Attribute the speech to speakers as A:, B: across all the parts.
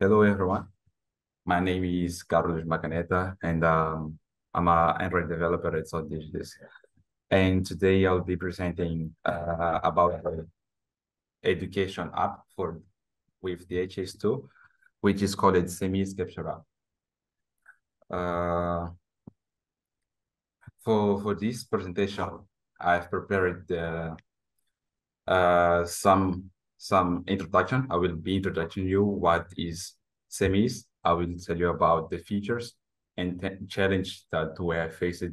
A: Hello, everyone. My name is Carlos Macaneta, and um, I'm an Android developer at Saudigitus. And today I'll be presenting uh, about the education app for with DHIS2, which is called SEMIS Capture App. Uh, for, for this presentation, I've prepared uh, uh, some some introduction. I will be introducing you what is SEMIS. I will tell you about the features and challenge that we have faced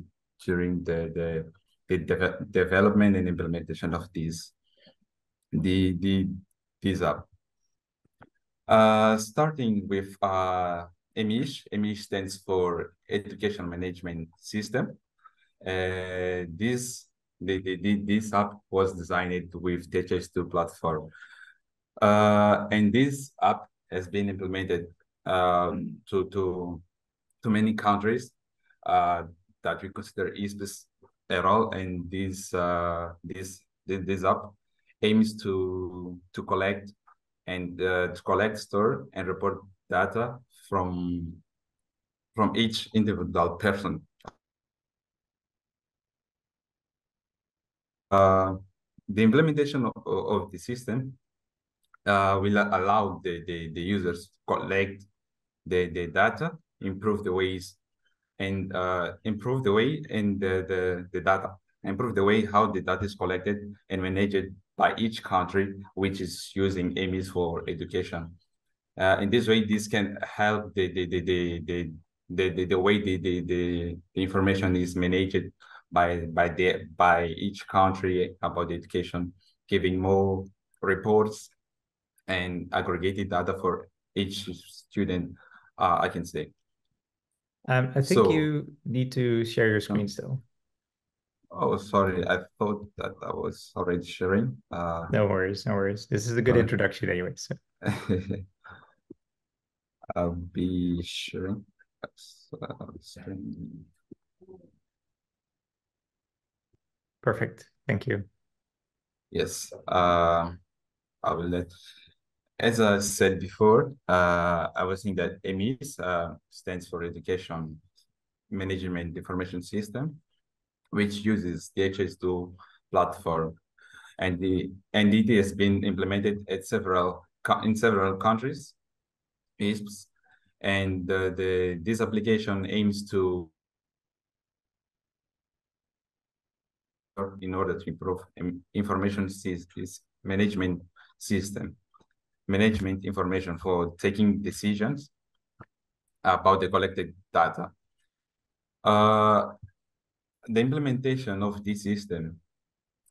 A: during the, the, the de development and implementation of this the the this app. Uh, starting with uh, EMIS. EMIS stands for Education Management System. Uh, this the, the, this app was designed with DHIS2 platform. Uh, and this app has been implemented um, to, to, to many countries uh, that we consider ISPs at all. And this, uh, this, this app aims to, to collect and uh, to collect, store, and report data from, from each individual person Uh, the implementation of, of the system uh, will allow the, the, the users to collect the, the data, improve the ways and uh, improve the way and the, the, the data, improve the way how the data is collected and managed by each country, which is using EMIS for education. Uh, in this way, this can help the, the, the, the, the, the, the, the way the, the, the information is managed by by the by each country about education, giving more reports and aggregated data for each student. Uh, I can say.
B: Um, I think so, you need to share your screen still.
A: Oh, sorry. I thought that I was already sharing. Uh,
B: no worries, no worries. This is a good uh, introduction anyway. So.
A: I'll be sharing.
B: Perfect. Thank you.
A: Yes. Uh, I will let. As I said before, uh, I was saying that EMIS uh, stands for Education Management Information System, which uses the DHIS2 platform, and the and it has been implemented at several in several countries, ISPs, and the, the this application aims to in order to improve information systems management system, management information for taking decisions about the collected data. Uh, the implementation of this system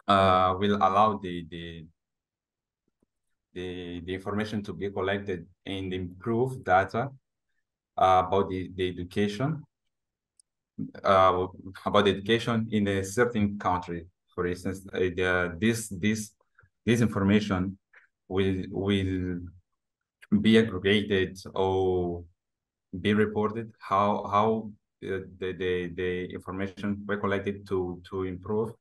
A: uh, will allow the, the, the, the information to be collected and improve data uh, about the, the education uh, about education in a certain country. For instance, uh, the, this this this information will will be aggregated or be reported. How how uh, the, the the information were collected to to improve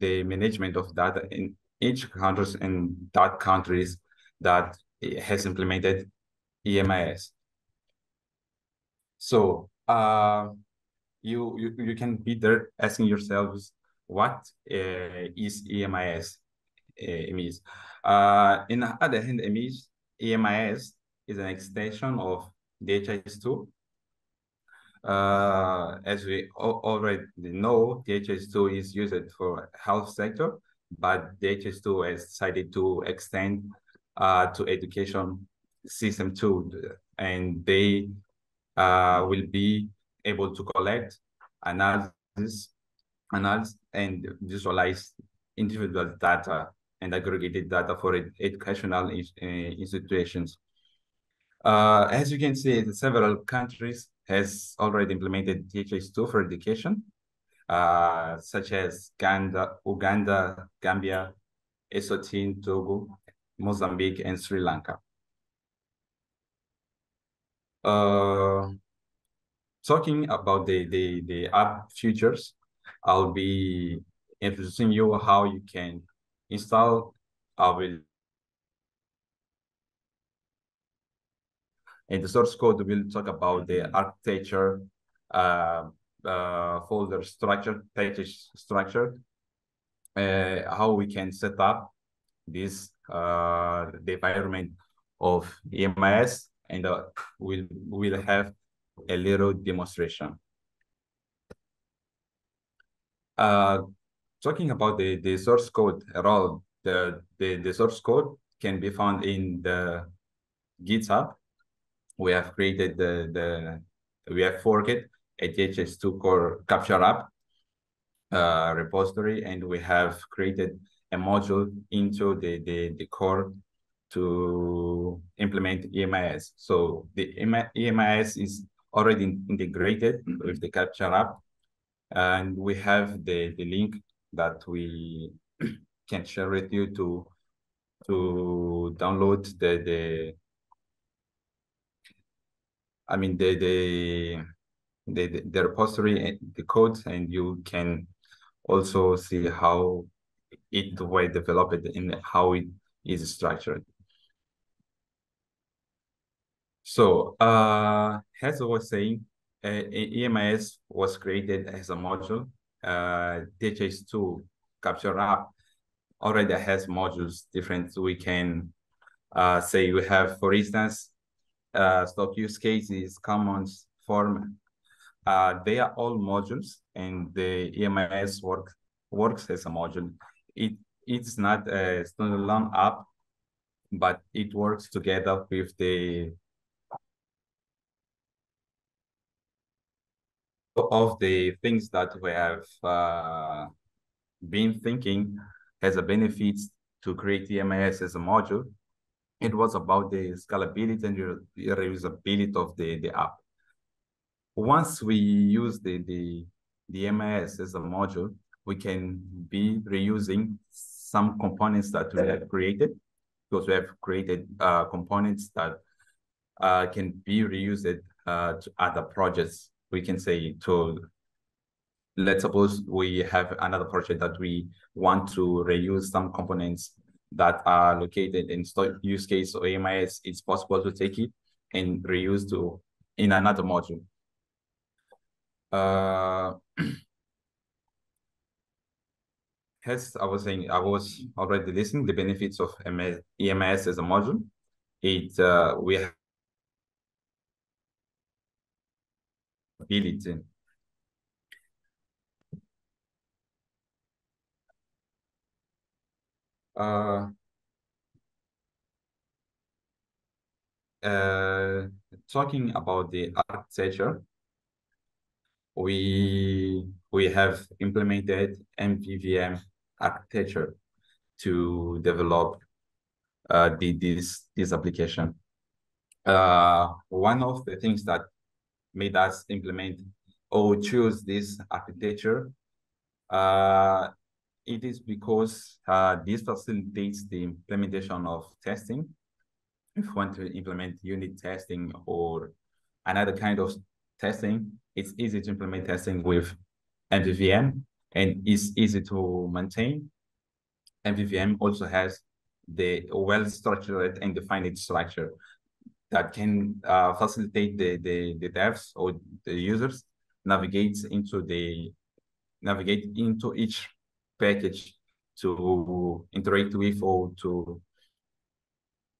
A: the management of data in each countries and that countries that has implemented EMIS. So uh, you, you, you can be there asking yourselves, what uh, is EMIS? Uh, EMIS. Uh, in the other hand, EMIS, EMIS is an extension of DHIS2. Uh, as we already know, DHIS2 is used for health sector, but DHIS2 has decided to extend uh, to education system too, and they uh, will be able to collect, analysis, analyze, and visualize individual data and aggregated data for educational uh, institutions. Uh, as you can see, several countries has already implemented DHIS2 for education, uh, such as Uganda, Uganda, Gambia, Eswatini, Togo, Mozambique, and Sri Lanka. Uh, talking about the, the, the app futures, I'll be introducing you how you can install. I will And the source code we'll talk about the architecture, uh, uh, folder structure, package structure, uh, how we can set up this uh, the environment of EMIS, and uh, we'll we'll have a little demonstration. Talking about the, the source code at all, the, the, the source code can be found in the GitHub. We have created the, the we have forked a DHIS2 core capture app uh, repository, and we have created a module into the, the, the core to implement EMIS. So the EMIS is already integrated with the capture app, and we have the, the link that we can share with you to to download the the I mean the the the, the repository the code and you can also see how it was developed and how it is structured. So uh, as I was saying, uh, EMIS was created as a module. Uh, DHIS2 capture app already has modules different. We can uh, say we have, for instance, uh, stock use cases, commons, form. They are all modules, and the EMIS work works as a module. It it's not a standalone app, but it works together with the of the things that we have uh, been thinking as a benefit to create EMIS as a module, it was about the scalability and reusability of the, the app. Once we use the, the, the EMIS as a module, we can be reusing some components that we have created because we have created uh, components that uh, can be reused uh, to other projects we can say to let's suppose we have another project that we want to reuse some components that are located in use case or EMIS, it's possible to take it and reuse to in another module. Uh, as I was saying, I was already listing the benefits of EMIS as a module. It uh, we ability. Uh, uh, talking about the architecture, we we have implemented MVVM architecture to develop uh, the, this this application. Uh, one of the things that made us implement or choose this architecture. Uh, it is because uh, this facilitates the implementation of testing. If you want to implement unit testing or another kind of testing, it's easy to implement testing with MVVM and it's easy to maintain. MVVM also has the well-structured and defined structure that can uh, facilitate the, the, the devs or the users navigate into the navigate into each package to interact with or to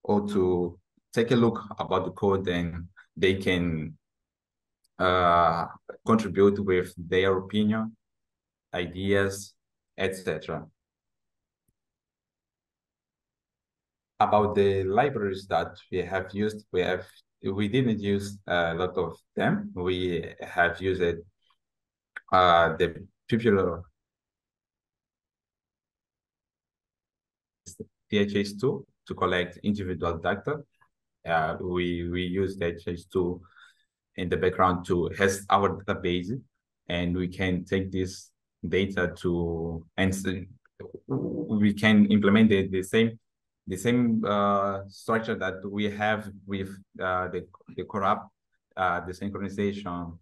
A: or to take a look about the code and they can uh, contribute with their opinion, ideas, etc. about the libraries that we have used, we have we didn't use a lot of them. We have used uh, the popular DHIS2 to collect individual data. Uh, we we use DHIS2 in the background to has our database, and we can take this data to and we can implement the, the same the same uh, structure that we have with uh, the the corrupt, uh, the synchronization,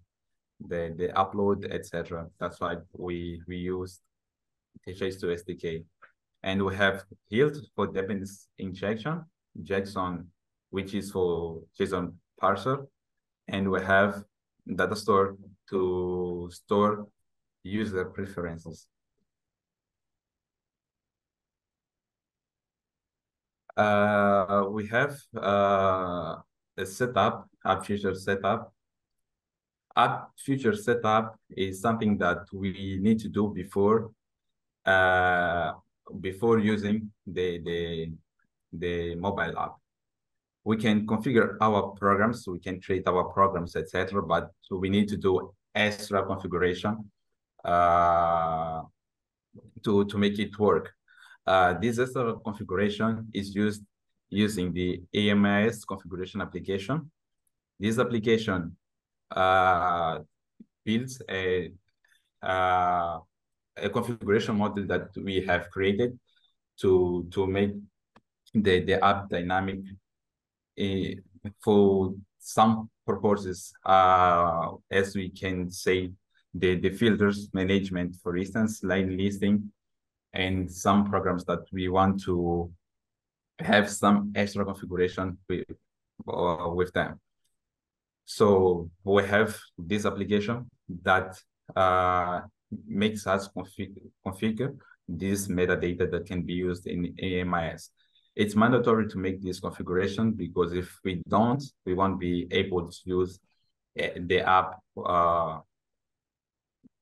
A: the the upload, etc. That's why we we use DHIS2 SDK, and we have HILT for dependency injection, JSON, which is for JSON parser, and we have data store to store user preferences. Uh, we have uh, a setup, app feature setup. App feature setup is something that we need to do before uh, before using the, the, the mobile app. We can configure our programs, we can create our programs, etc. But we need to do extra configuration uh, to, to make it work. Uh, this extra configuration is used using the EMIS configuration application. This application uh, builds a, uh, a configuration model that we have created to, to make the, the app dynamic uh, for some purposes, uh, as we can say, the, the filters management, for instance, line listing, and some programs that we want to have some extra configuration with, uh, with them. So we have this application that uh, makes us config configure this metadata that can be used in EMIS. It's mandatory to make this configuration because if we don't, we won't be able to use eh, the app uh,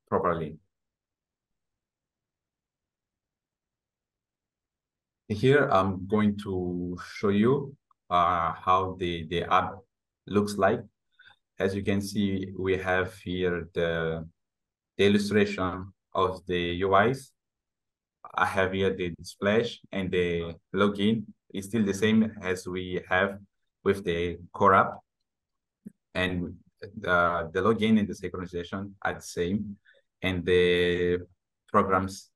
A: properly. Here, I'm going to show you uh, how the, the app looks like. As you can see, we have here the, the illustration of the UIs. I have here the splash and the login is still the same as we have with the core app. And the, the login and the synchronization are the same. And the programs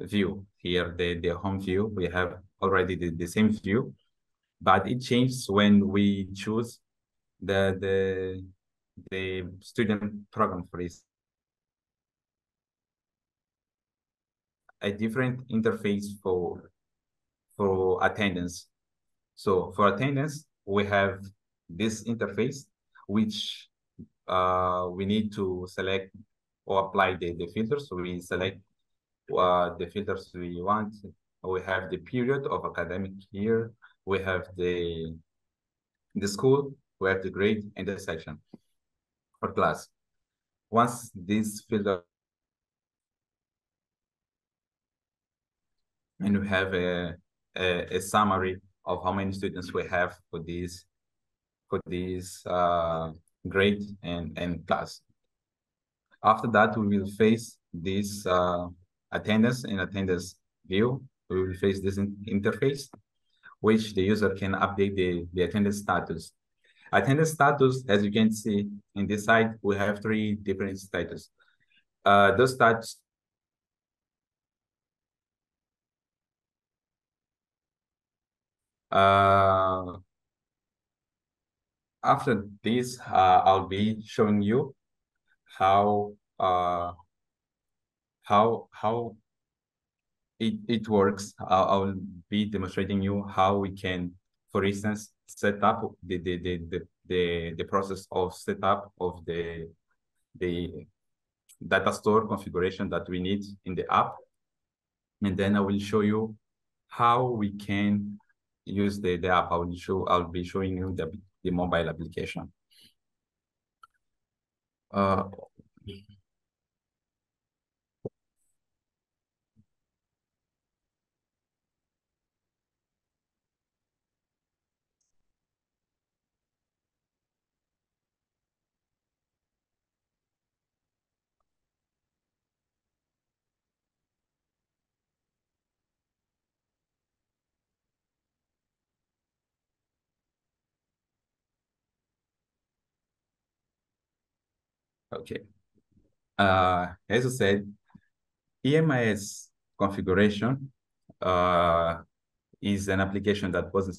A: view here, the, the home view, we have already the, the same view, but it changes when we choose the, the, the student program for this. A different interface for, for attendance. So for attendance, we have this interface, which uh, we need to select or apply the, the filters. So we select uh, the filters we want. We have the period of academic year. We have the, the school. We have the grade and the section for class. Once this filter and we have a, a, a, summary of how many students we have for this for this uh, grade and, and class. After that, we will face this uh, attendance and attendance view, we will face this in interface, which the user can update the, the attendance status. Attendance status, as you can see in this side, we have three different status. Uh, those status Uh, after this, uh, I'll be showing you how uh, how how it, it works. I'll, be demonstrating you how we can, for instance, set up the the the the the, the process of setup of the the data store configuration that we need in the app. And then I will show you how we can use the, the app. I will show I'll be showing you the, the mobile application. Uh, Okay. Uh, as I said, EMIS configuration uh, is an application that wasn't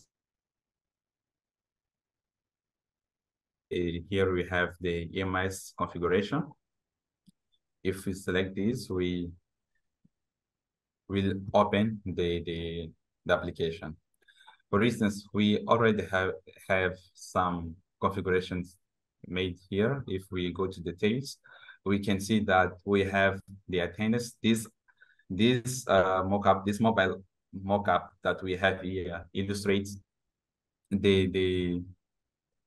A: here we have the EMIS configuration. If we select this, we will open the, the, the application. For instance, we already have, have some configurations made here. If we go to details, we can see that we have the attendance. This this uh, mockup, this mobile mockup that we have here illustrates the the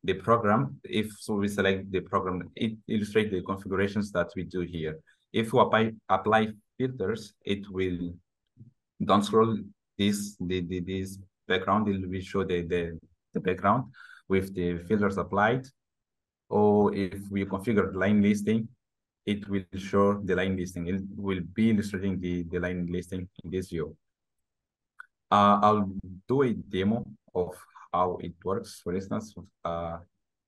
A: the program. If so, we select the program, it illustrates the configurations that we do here. If we apply apply filters, it will don't scroll this the, the this background. It will show the the the background with the filters applied. Or if we configure line listing, it will show the line listing. It will be illustrating the, the line listing in this view. Uh, I'll do a demo of how it works. For instance, uh,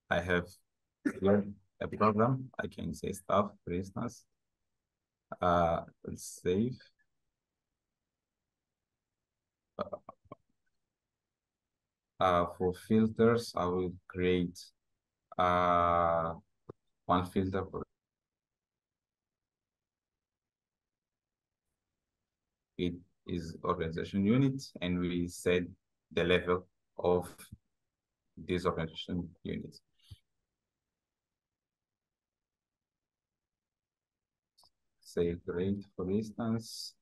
A: I have a program. I can say stuff, for instance. Uh, let's save. Uh, for filters, I will create uh, one filter for it is organization unit and we set the level of this organization unit. Say grade, for instance,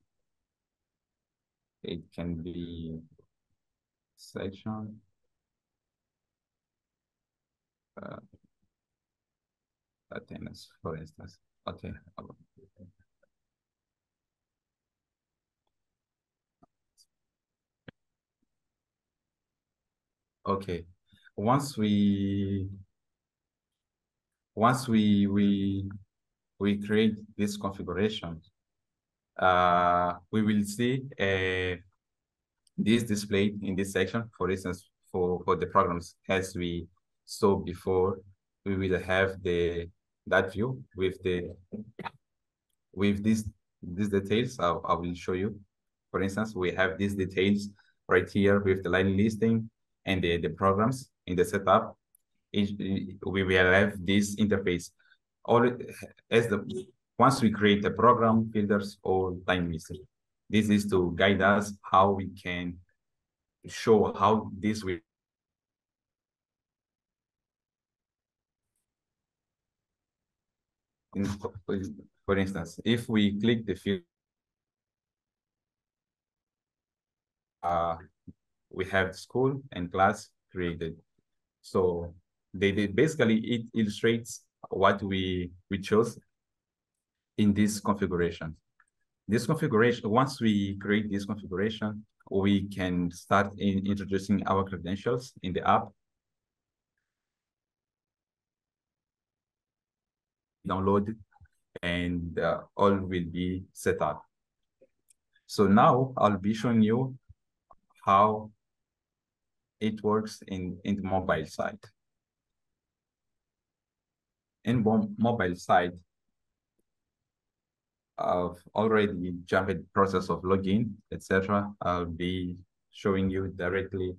A: it can be section, uh, attendance, for instance. Okay. Okay. Once we once we we we create this configuration, uh, we will see uh, this displayed in this section. For instance, for for the programs as we saw before, we will have the that view with the with these these details. I, I will show you. For instance, we have these details right here with the line listing and the, the programs in the setup, we will have this interface. All as the once we create a program, filters or line listing. This is to guide us how we can show how this will in, for instance, if we click the field, uh, we have school and class created. So they did basically it illustrates what we we chose in this configuration. This configuration, once we create this configuration, we can start in introducing our credentials in the app. Download it and uh, all will be set up. So now I'll be showing you how it works in, in the mobile side. In mobile side, I've already jumped process of login, etc. I'll be showing you directly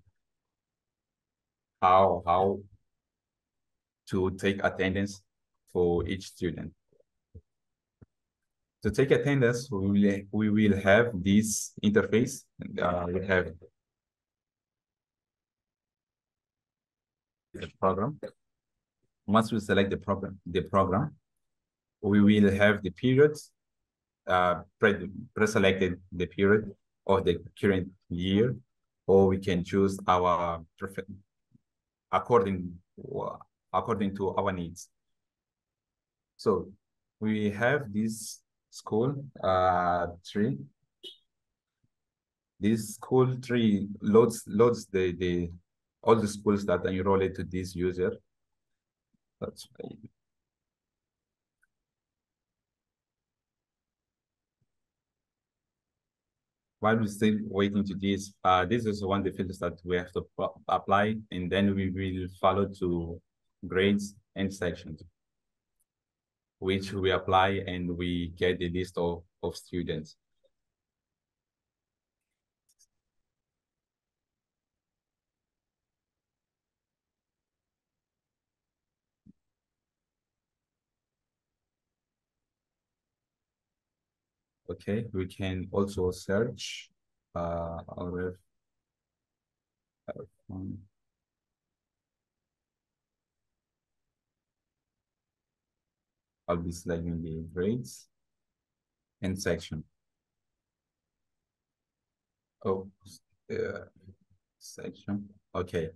A: how how to take attendance for each student. To take attendance, we will, we will have this interface. Uh, we have the program. Once we select the program, the program, we will have the periods, uh, pre-selected the period of the current year, or we can choose our according according to our needs. So we have this school uh, tree. This school tree loads loads the the all the schools that enroll to this user. That's right. While we're still waiting to this, uh, this is one of the filters that we have to apply, and then we will follow to grades and sections, which we apply and we get the list of, of students. Okay, we can also search uh, our I'll be selecting the grades and section. Oh, uh, section. Okay.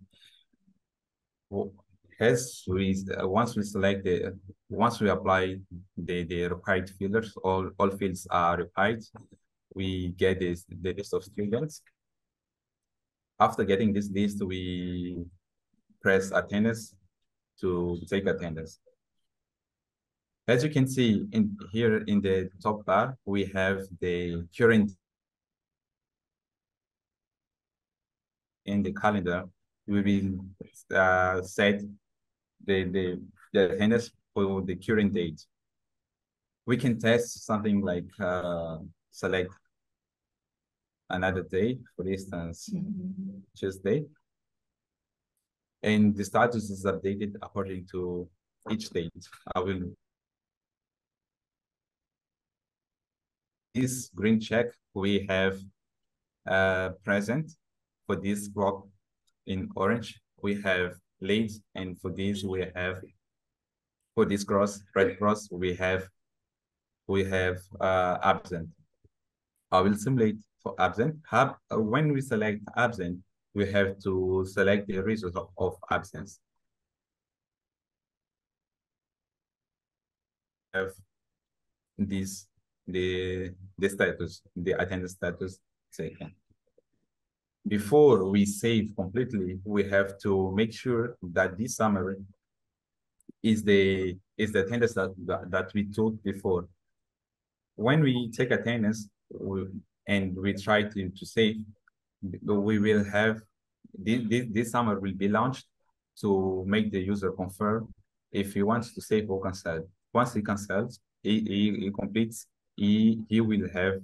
A: Well, as we uh, once we select the once we apply the the required filters, all all fields are required. We get this the list of students. After getting this list, we press attendance to take attendance. As you can see in here in the top bar, we have the current in the calendar. We will uh, set the, the, the attendance for the current date. We can test something like uh, select another day, for instance, mm -hmm. Tuesday. And the status is updated according to each date. I will this green check we have uh, present for this block in orange. We have late and for this we have for this cross red cross we have we have uh, absent. I will simulate for absent. Have uh, when we select absent we have to select the result of, of absence. Have this the the status, the attendance status second. Before we save completely, we have to make sure that this summary is the is the attendance that, that, that we took before. When we take attendance we, and we try to, to save, we will have this, this, this summary will be launched to make the user confirm if he wants to save or cancel. Once he cancels, he, he, he completes he, he will have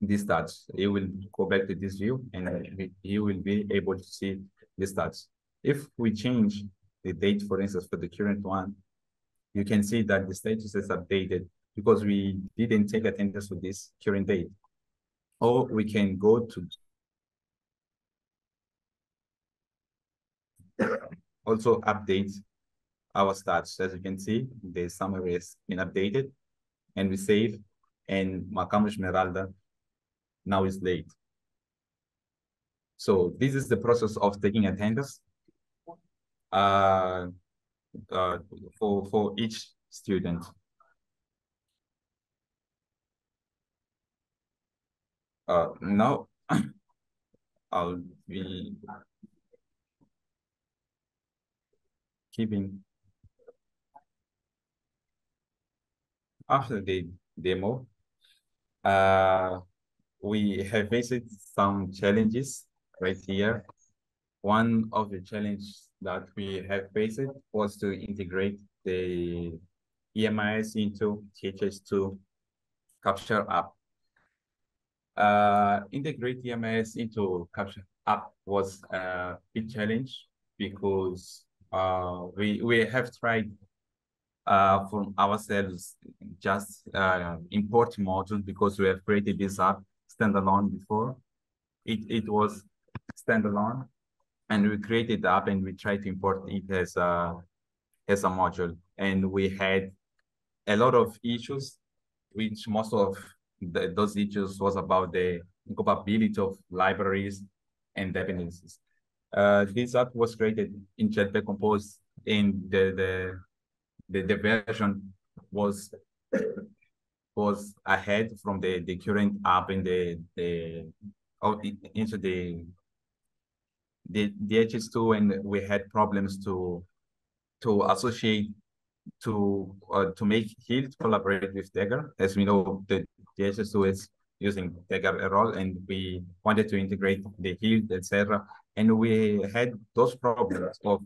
A: these stats. He will go back to this view and he will be able to see the stats. If we change the date, for instance, for the current one, you can see that the status is updated because we didn't take attendance for this current date. Or we can go to also update our stats. As you can see, the summary has been updated and we save, and Macamo Esmeralda now is late. So this is the process of taking attendance uh, uh, for, for each student. Uh, now I'll be keeping after the demo, uh, we have faced some challenges right here. One of the challenges that we have faced was to integrate the EMIS into DHIS2 Capture app. Uh, integrate EMIS into Capture app was a big challenge because uh, we, we have tried uh, from ourselves just uh, import module because we have created this app standalone before. It, it was standalone and we created the app and we tried to import it as a, as a module. And we had a lot of issues, which most of the, those issues was about the incompatibility of libraries and dependencies. Uh, this app was created in Jetpack Compose in the, the the, the version was was ahead from the, the current app in the the oh, into the the DHIS2 and we had problems to to associate to uh, to make Hilt collaborate with Dagger. As we know, the DHIS2 is using Dagger role and we wanted to integrate the Hilt, etc. And we had those problems of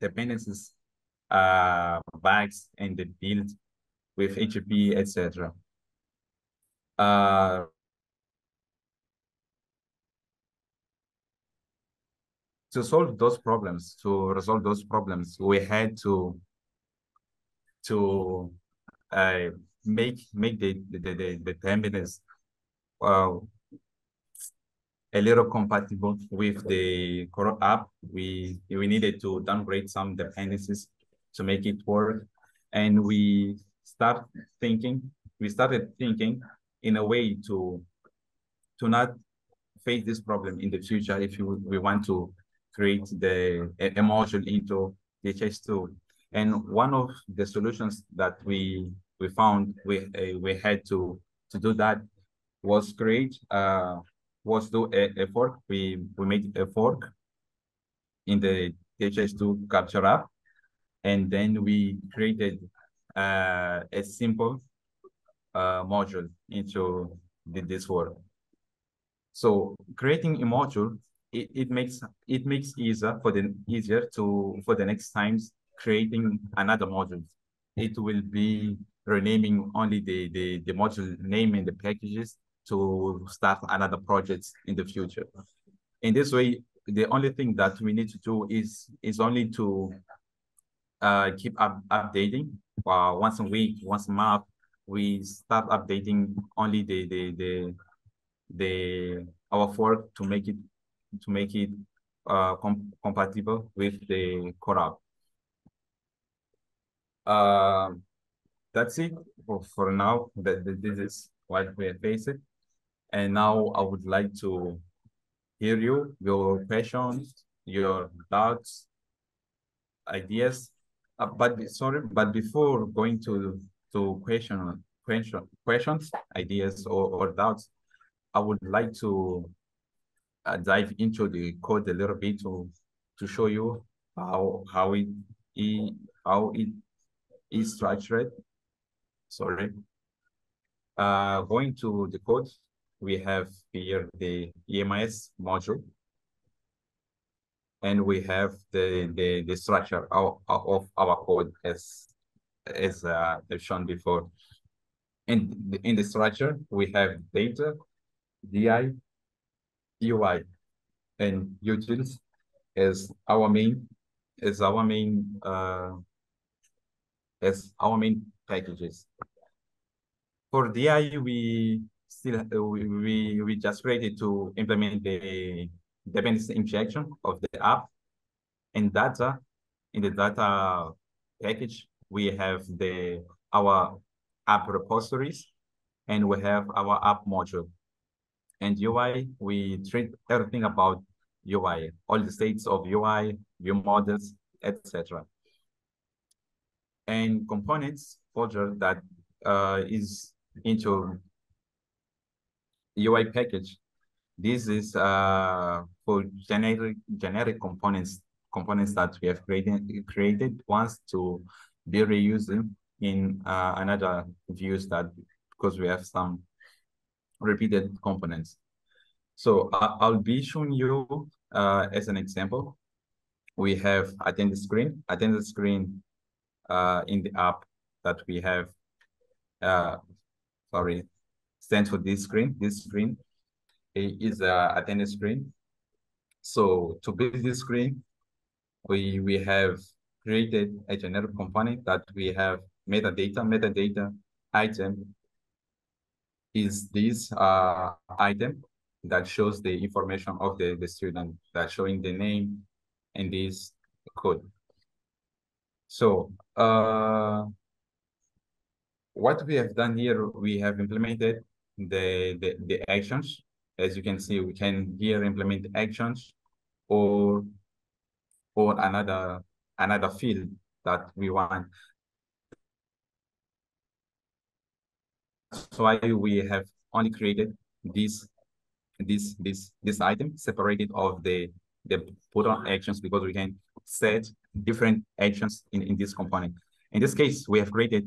A: dependencies uh, bags and the build with HTTP, etc. Uh, to solve those problems, to resolve those problems, we had to to uh, make make the the the, the terminals uh, a little compatible with the core app. We we needed to downgrade some dependencies to make it work. and we start thinking, we started thinking in a way to to not face this problem in the future if you, we want to create the a, module into DHIS2. And one of the solutions that we we found we uh, we had to to do that was create uh was do a, a fork. We we made a fork in the DHIS2 capture app, and then we created uh, a simple uh, module into the, this work. So creating a module, it, it makes it makes easier for the easier to for the next times creating another module. It will be renaming only the, the, the module name and the packages to start another project in the future. In this way, the only thing that we need to do is is only to uh, keep up, updating uh, once a week, once a month. We start updating only the the the the our fork to make it to make it uh, com compatible with the core app. Uh, that's it for, for now. That, this is what we are facing. And now I would like to hear you, your questions, your doubts, ideas. Uh, but sorry, but before going to to question question questions, ideas or, or doubts, I would like to uh, dive into the code a little bit to to show you how how it, it how it is structured. Sorry. Uh, going to the code, we have here the EMIS module. And we have the, the, the structure of, of our code as, as uh, shown before. In in the structure, we have data, DI, UI, and utils as our main as our main uh, as our main packages. For DI, we still uh, we, we just ready to implement the dependency injection of the app and data. In the data package, we have the our app repositories and we have our app module. And UI, we treat everything about UI, all the states of UI, view models, etc. And components folder that uh, is into UI package. This is uh, for generic generic components components that we have created created once to be reused in uh, another views that because we have some repeated components. So uh, I'll be showing you uh, as an example. We have attended screen, attended screen uh, in the app that we have, uh, sorry, stands for this screen. This screen is a attended screen. So to build this screen, we, we have created a generic component that we have metadata. Metadata item is this uh, item that shows the information of the, the student, that showing the name and this code. So uh, what we have done here, we have implemented the, the, the actions. As you can see, we can here implement actions or or another another field that we want. So why we have only created this this this this item separated of the the button actions because we can set different actions in, in this component. In this case, we have created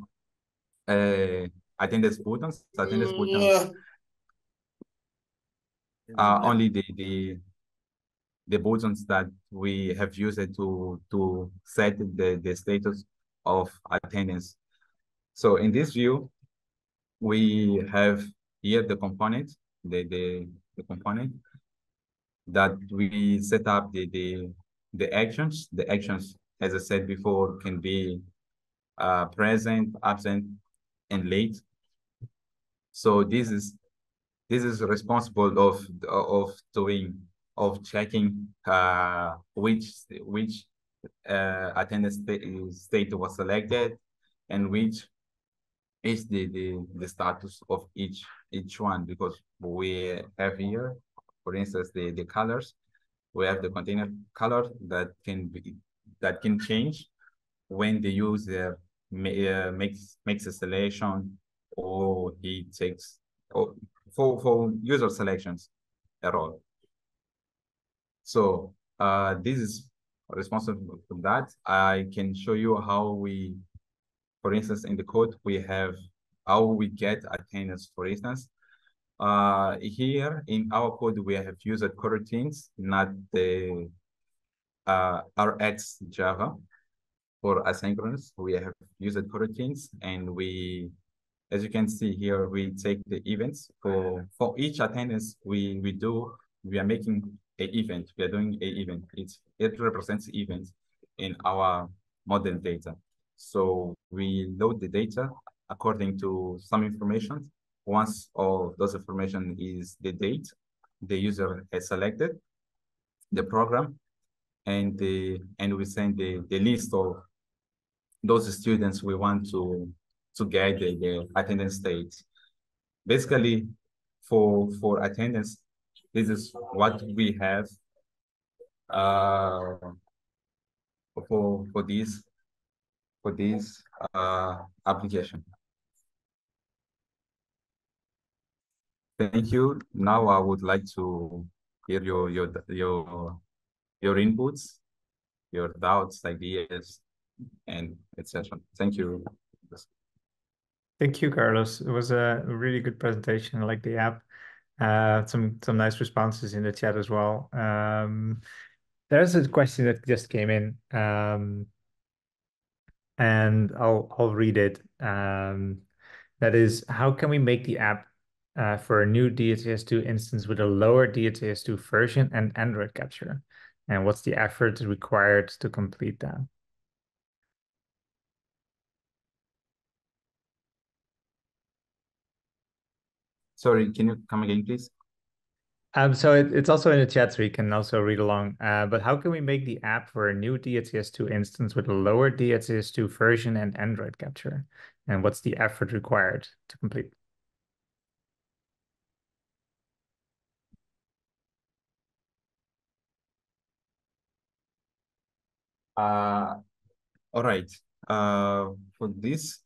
A: uh, attendance buttons. Attendance buttons are only the, the the buttons that we have used to to set the, the status of attendance. So in this view, we have here the component, the, the, the component that we set up the, the, the actions. The actions, as I said before, can be uh, present, absent, and late. So this is this is responsible of of doing of checking uh, which which uh, attendance state was selected and which is the, the, the status of each each one because we have here, for instance, the, the colors. We have the container color that can be that can change when the user uh, makes makes a selection or he takes or for for user selections at all. So uh, this is responsible for that. I can show you how we, for instance, in the code, we have how we get attendance, for instance. Uh, here in our code, we have used coroutines, not the uh, RX Java for asynchronous. We have used coroutines and we, as you can see here, we take the events for, for each attendance we, we do, we are making a event. We are doing a event. It's, it represents events in our model data. So we load the data according to some information. Once all those information is the date the user has selected, the program, and the and we send the, the list of those students we want to to get the, the attendance state. Basically, for for attendance, this is what we have uh, for for this for this uh, application. Thank you. Now I would like to hear your your your your inputs, your doubts, ideas, and etc. Thank you.
B: Thank you, Carlos. It was a really good presentation. I like the app. Uh, some some nice responses in the chat as well. Um, there's a question that just came in, um, and I'll I'll read it. Um, that is, how can we make the app uh, for a new DHIS2 instance with a lower DHIS2 version and Android capture? And what's the effort required to complete that?
A: Sorry, can you come again, please?
B: Um, so it, it's also in the chat, so you can also read along. Uh, but how can we make the app for a new DHIS2 instance with a lower DHIS2 version and Android capture? And what's the effort required to complete?
A: Uh, all right. Uh, for this,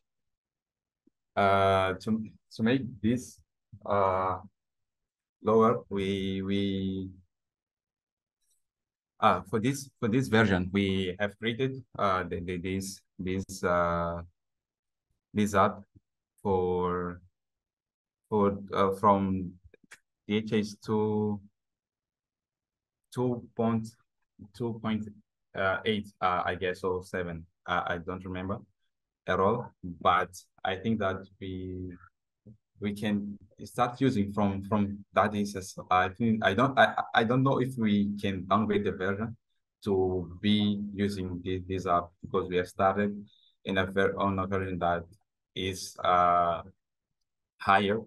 A: uh, to to make this uh lower, we we uh for this for this version we have created uh the, the this this uh this app for for uh, from DHIS to two point two point uh, eight, uh, I guess, or seven. Uh, I don't remember at all, but I think that we we can start using from from that instance. I think I don't I, I don't know if we can downgrade the version to be using this, this app because we have started in a ver on a version that is uh higher.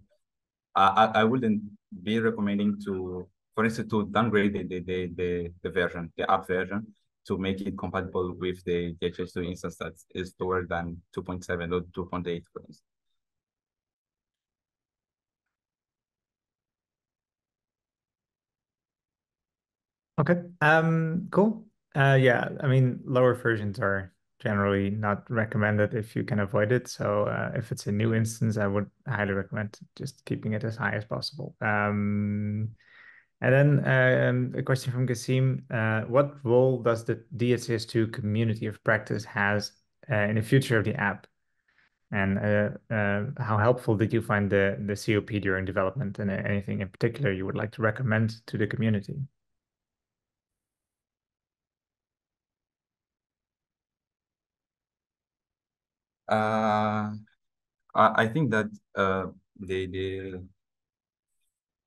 A: I I wouldn't be recommending to for instance to downgrade the the the, the version, the app version to make it compatible with the DHIS2 instance that is lower than 2.7 or 2.8, for instance.
B: Okay, um, cool. Uh, yeah, I mean, lower versions are generally not recommended if you can avoid it. So uh, if it's a new instance, I would highly recommend just keeping it as high as possible. Um, and then um, a question from Kasim. Uh, what role does the DHIS2 community of practice has uh, in the future of the app? And uh, uh how helpful did you find the, the COP during development and anything in particular you would like to recommend to the community?
A: Uh, I think that uh, the the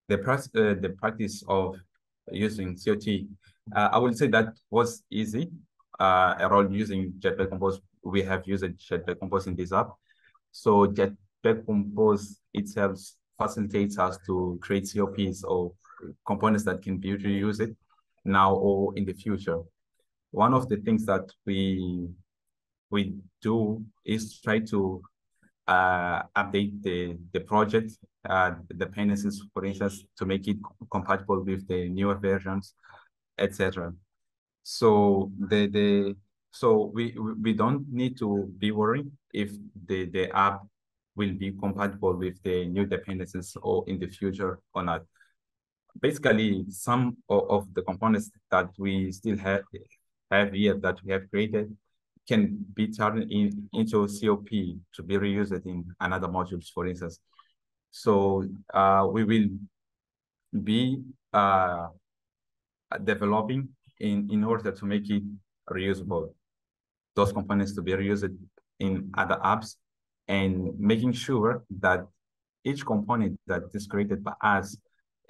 A: the, practice, uh, the practice of using COT, I would say that was easy. Uh, around using Jetpack Compose, we have used Jetpack Compose in this app. So Jetpack Compose itself facilitates us to create COPs or components that can be reused now or in the future. One of the things that we we do is try to uh, update the, the project uh, dependencies, for instance, to make it compatible with the newer versions, etc. So the the so we we don't need to be worried if the the app will be compatible with the new dependencies or in the future or not. Basically, some of, of the components that we still have have here that we have created can be turned in, into COP to be reused in another modules, for instance. So uh, we will be uh, developing in, in order to make it reusable, those components to be reused in other apps and making sure that each component that is created by us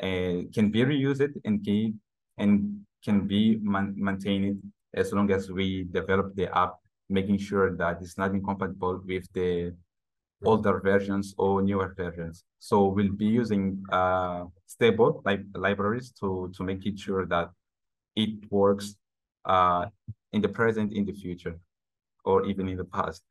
A: uh, can be reused and can, and can be man maintained as long as we develop the app making sure that it's not incompatible with the older versions or newer versions. So we'll be using uh, stable li libraries to, to make it sure that it works uh, in the present, in the future, or even in the past.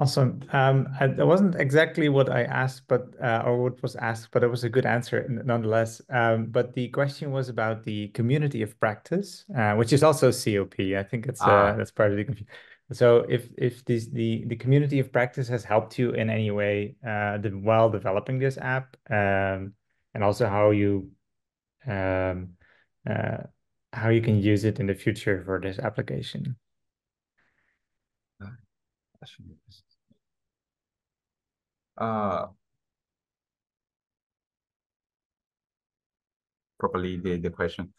B: Awesome. Um, I, that wasn't exactly what I asked, but uh, or what was asked, but it was a good answer nonetheless. Um, but the question was about the community of practice, uh, which is also COP. I think it's uh, ah. that's part of the confusion. So if if this, the the community of practice has helped you in any way uh, the, while developing this app, um, and also how you um, uh, how you can use it in the future for this application.
A: Uh, properly the, the question.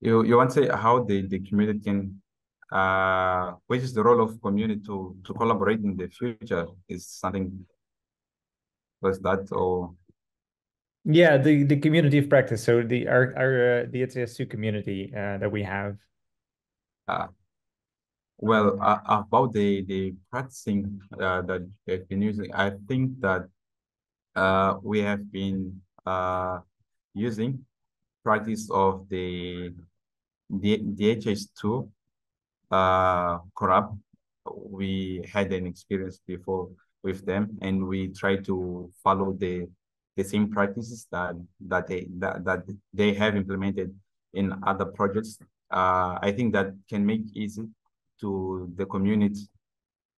A: You you want to say how the, the community can uh which is the role of community to to collaborate in the future? Is something was that or?
B: Yeah the the community of practice. So the our our uh, the DHIS2 community uh, that we have.
A: Uh, well, uh, about the the practicing uh, that they've been using, I think that uh, we have been uh, using practice of the the DHIS2 uh, corrupt. We had an experience before with them, and we try to follow the the same practices that that they that, that they have implemented in other projects. Uh, I think that can make easy to the community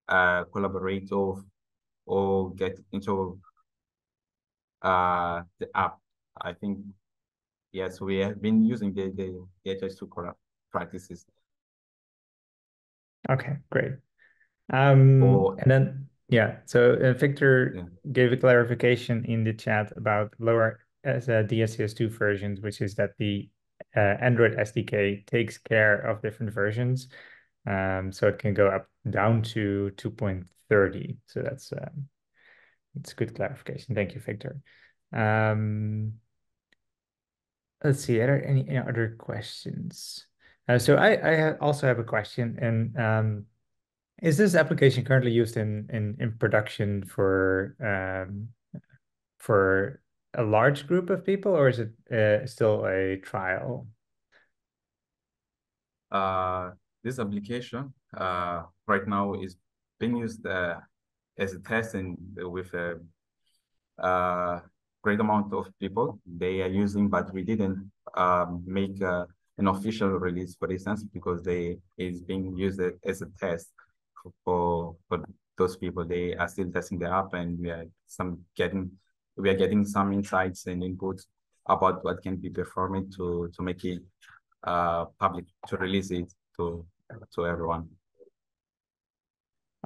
A: uh, collaborate or, or get into uh, the app. I think, yes, we have been using the, the, the DHIS2 practices.
B: Okay, great. Um, or, and then, yeah, so uh, Victor yeah. gave a clarification in the chat about lower as a DHIS2 versions, which is that the uh, Android SDK takes care of different versions. Um, so it can go up down to 2.30. So that's um, it's good clarification. Thank you, Victor. Um, let's see, are there any, any other questions? Uh, so I, I also have a question, and um, is this application currently used in in, in production for um, for a large group of people, or is it uh, still a trial?
A: Uh, this application uh, right now is being used uh, as a test and with a uh, great amount of people they are using, but we didn't um, make uh, an official release, for instance, because they is being used as a test for for those people. They are still testing the app, and we are some getting we are getting some insights and inputs about what can be performed to to make it uh public to release it to to everyone.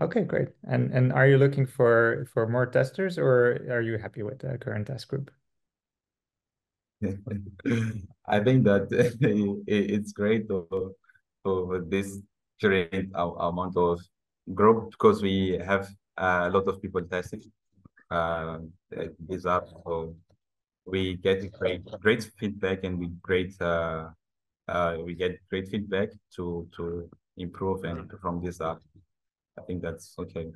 B: Okay, great. And and are you looking for for more testers, or are you happy with the current test group?
A: I think that it's great to, to this great amount of group because we have a lot of people testing uh, this app. So we get great great feedback and we great uh, uh, we get great feedback to to improve and from this. I think that's okay.